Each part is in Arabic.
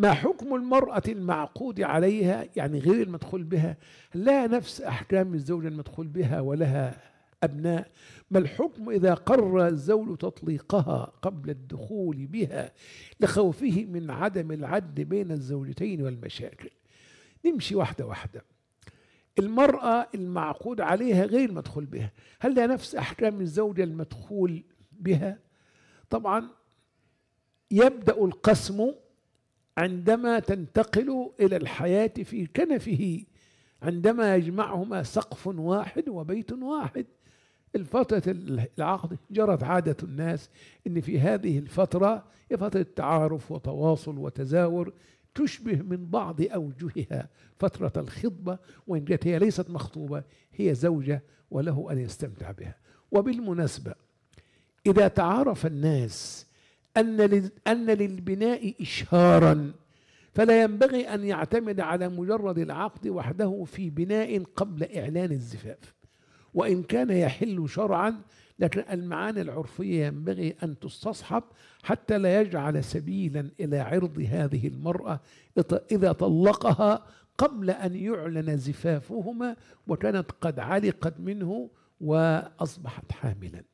ما حكم المرأة المعقود عليها؟ يعني غير المدخول بها. لا نفس أحكام الزوجة المدخول بها ولها أبناء. ما الحكم إذا قرر الزوج تطليقها قبل الدخول بها لخوفه من عدم العدل بين الزوجتين والمشاكل؟ نمشي واحدة واحدة. المرأة المعقود عليها غير مدخول بها. هل لها نفس أحكام الزوجة المدخول بها؟ طبعا يبدأ القسم عندما تنتقل إلى الحياة في كنفه عندما يجمعهما سقف واحد وبيت واحد. الفترة العقد جرت عادة الناس إن في هذه الفترة هي فترة تعارف وتواصل وتزاور تشبه من بعض أوجهها. فترة الخطبة وإن كانت هي ليست مخطوبة هي زوجة وله أن يستمتع بها. وبالمناسبة إذا تعارف الناس أن أن للبناء إشهارا. فلا ينبغي أن يعتمد على مجرد العقد وحده في بناء قبل إعلان الزفاف. وإن كان يحل شرعا لكن المعاني العرفية ينبغي أن تستصحب حتى لا يجعل سبيلا إلى عرض هذه المرأة إذا طلقها قبل أن يعلن زفافهما وكانت قد علقت منه وأصبحت حاملا.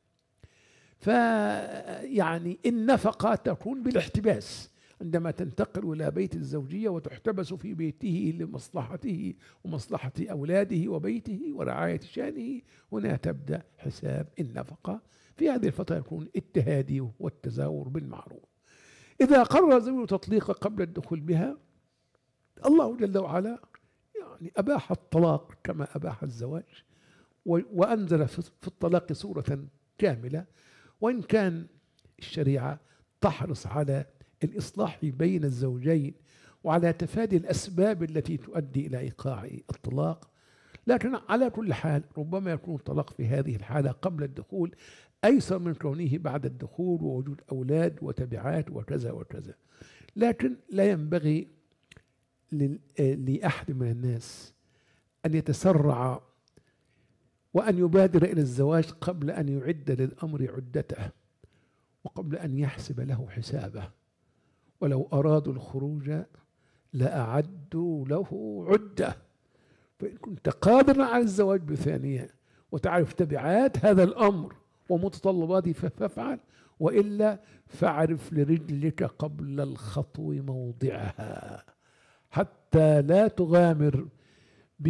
فيعني النفقة تكون بالاحتباس. عندما تنتقل إلى بيت الزوجية وتحتبس في بيته لمصلحته ومصلحة أولاده وبيته ورعاية شأنه هنا تبدأ حساب النفقة. في هذه الفترة يكون التهادي والتزاور بالمعروف. إذا قرر الزوج تطليق قبل الدخول بها الله جل وعلا يعني أباح الطلاق كما أباح الزواج وأنزل في الطلاق سورة كاملة. وإن كان الشريعة تحرص على الإصلاح بين الزوجين وعلى تفادي الأسباب التي تؤدي إلى إيقاع الطلاق لكن على كل حال ربما يكون الطلاق في هذه الحالة قبل الدخول أيسر من كونه بعد الدخول ووجود أولاد وتبعات وكذا وكذا. لكن لا ينبغي لأحد من الناس أن يتسرع وأن يبادر إلى الزواج قبل أن يعد للأمر عدته وقبل أن يحسب له حسابه. ولو أرادوا الخروج لأعدوا له عدة. فإن كنت قادرا على الزواج بثانية وتعرف تبعات هذا الأمر ومتطلباته فافعل. وإلا فاعرف لرجلك قبل الخطو موضعها حتى لا تغامر ب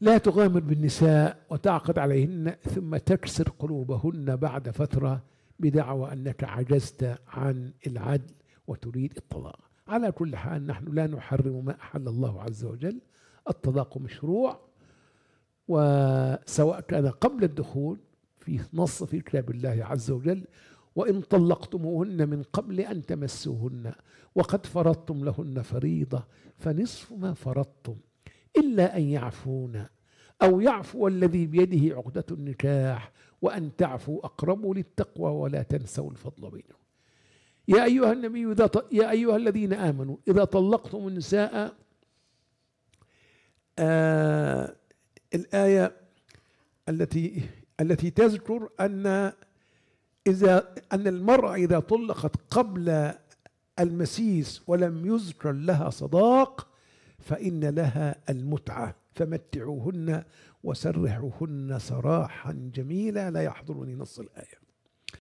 لا تغامر بالنساء وتعقد عليهن ثم تكسر قلوبهن بعد فترة بدعوى أنك عجزت عن العدل وتريد الطلاق. على كل حال نحن لا نحرم ما أحل الله عز وجل. الطلاق مشروع وسواء كان قبل الدخول في نص في كتاب الله عز وجل وإن طلقتموهن من قبل أن تمسوهن وقد فرضتم لهن فريضة فنصف ما فرضتم. إلا أن يعفون أو يعفو الذي بيده عقدة النكاح وأن تعفوا أقرب للتقوى ولا تنسوا الفضل بينهم. يا أيها النبي إذا ط... يا أيها الذين آمنوا إذا طلقتم النساء آه الآية التي التي تذكر أن إذا أن المرأة إذا طلقت قبل المسيس ولم يذكر لها صداق فإن لها المتعة فمتعوهن وسرحوهن سراحا جميلا. لا يحضرني نص الآية.